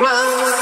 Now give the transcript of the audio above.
Whoa.